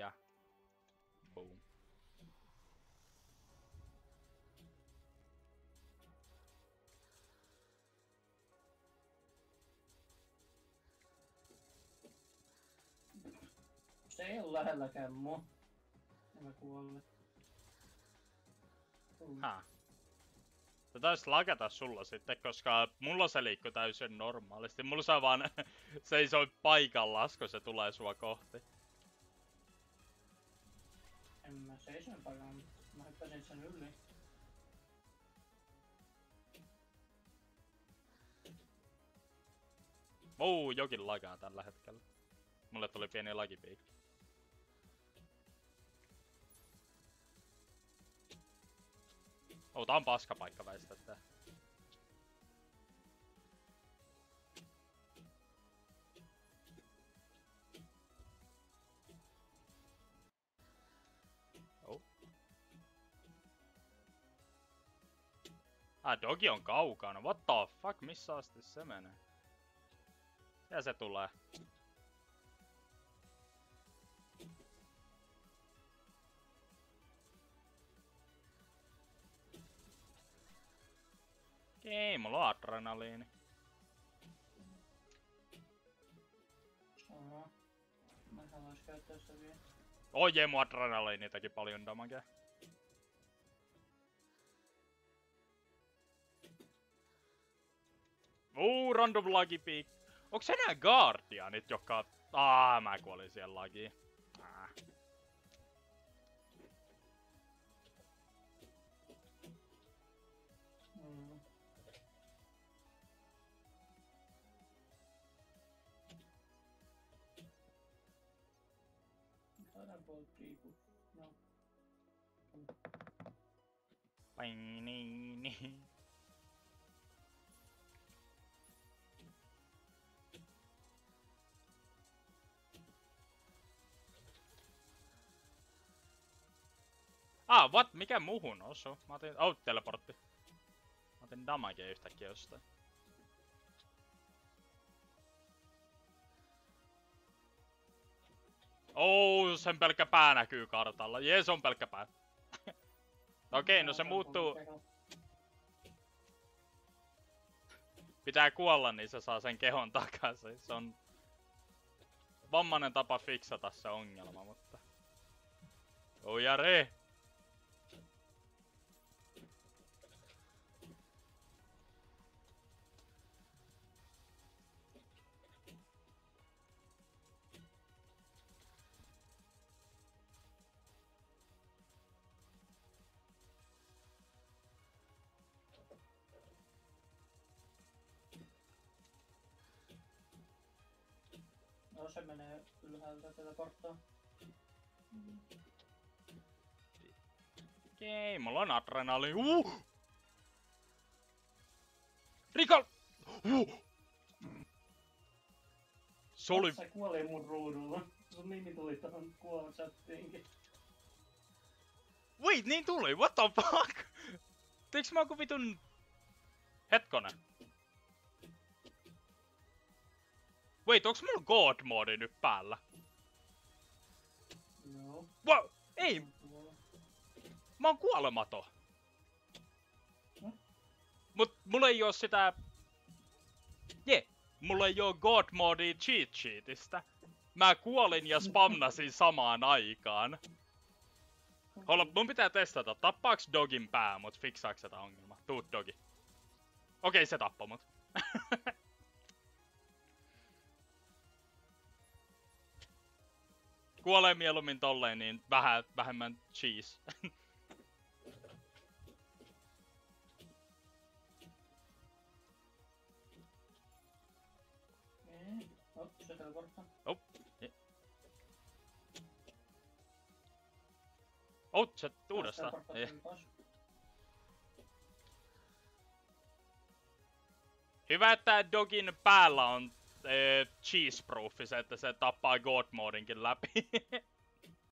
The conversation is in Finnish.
ja boom. Se ei ole lähelläkään mua. Mä kuolle. Ha. Se taisi lagata sulla sitten, koska mulla se liikkuu täysin normaalisti. Mulla saa vaan seisoi paikallaan, kun se tulee sua kohti. Paikalla, mutta mä hyppäsin sen yli. Vou, jokin lagaa tällä hetkellä. Mulle tuli pieni lagipiikki. Oh, tää on paskapaikka väistettä. Oh. Ah, dogi on kaukana. What the fuck? Missä asti se menee? Ja se tulee. Ei, mulla on adrenaliini. Mä haluais käyttää sitä vielä. Oi jee, mun adrenaliini teki paljon damagea. Uu, random lagi peak. Onks enää Guardianit, joka... Aa, mä kuolin siihen lagiin. Ah. Mm. No. Painini. Ah, what? Mikä muhun osu? Mä otin... Oh, teleportti. Mä otin damagea yhtäkkiä jostain. Oh, sen pelkkä pää näkyy kartalla. Jees, on pelkkä pää. Okei, no se muuttuu... Pitää kuolla, niin se saa sen kehon takaisin. Se on vammainen tapa fiksata se ongelma, mutta... Oh No se menee ylhäältä teleporttaa. Okei, mulla on adrenaliini. Uh! Rikal! Uh! Se oli... Se kuoli mun ruudulla. Sun nimi tuli tohon kuolochattiinkin. Wait, niin tuli, what the fuck? Teiks mä joku vitun... Hetkonen. Wait, onks mulla God mode nyt päällä? No. Wow! Ei! Mä oon kuolematon. Hmm? Mut mulla ei oo sitä... Je, yeah, mulla ei oo God mode cheat sheetistä. Mä kuolin ja spamnasin samaan aikaan. Holla, mun pitää testata, tappaaks dogin pää, mut fiksaaks sitä ongelma? Tuut dogi. Okei, se tappoi mut. Kuolee mieluummin tolleen, niin vähän, vähemmän cheese. Oh, se oh, uudestaan. Taas. Hyvä, että dogin päällä on cheese proof, se, että se tappaa god modinkin läpi.